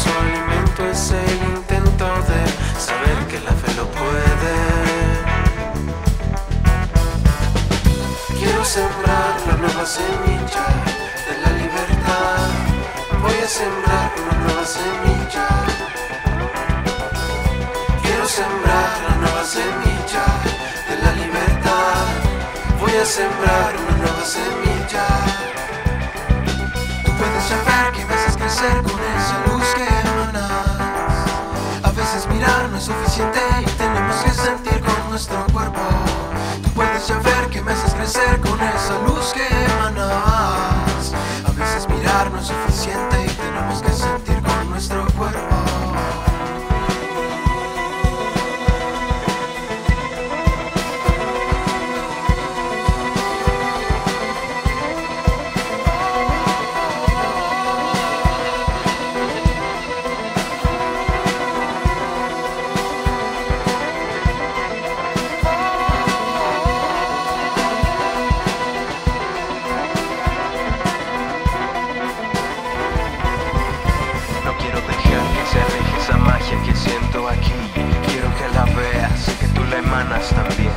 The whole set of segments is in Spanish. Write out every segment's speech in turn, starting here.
su alimento es el intento de saber que la fe lo puede. Quiero sembrar la nueva semilla de la libertad. Voy a sembrar una nueva semilla. Quiero sembrar la nueva semilla de la libertad. Voy a sembrar una nueva semilla. Tú puedes saber que vas a crecer con esa luz. Sentir también.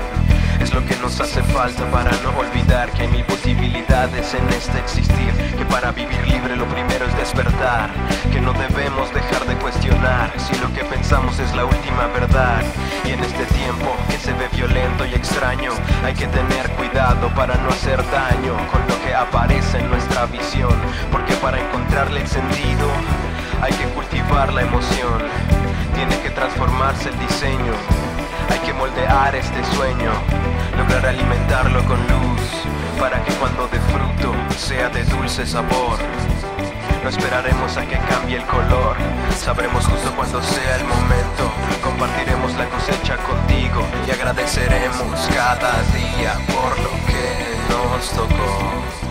Es lo que nos hace falta para no olvidar que hay mil posibilidades en este existir. Que para vivir libre lo primero es despertar. Que no debemos dejar de cuestionar si lo que pensamos es la última verdad. Y en este tiempo que se ve violento y extraño, hay que tener cuidado para no hacer daño con lo que aparece en nuestra visión. Porque para encontrarle el sentido, hay que cultivar la emoción, tiene que transformarse el diseño, moldear este sueño, lograr alimentarlo con luz, para que cuando dé fruto sea de dulce sabor. No esperaremos a que cambie el color, sabremos justo cuando sea el momento, compartiremos la cosecha contigo y agradeceremos cada día por lo que nos tocó.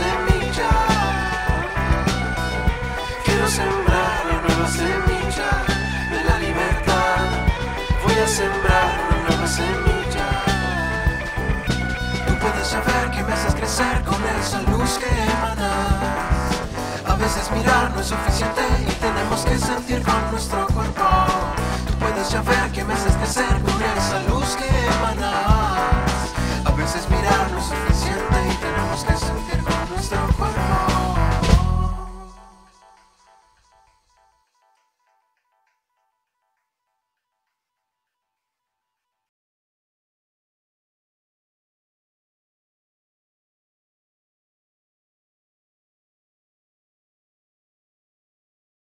Semilla. Quiero sembrar una nueva semilla de la libertad. Voy a sembrar una nueva semilla. Tú puedes saber que me haces crecer con esa luz que emanas. A veces mirar no es suficiente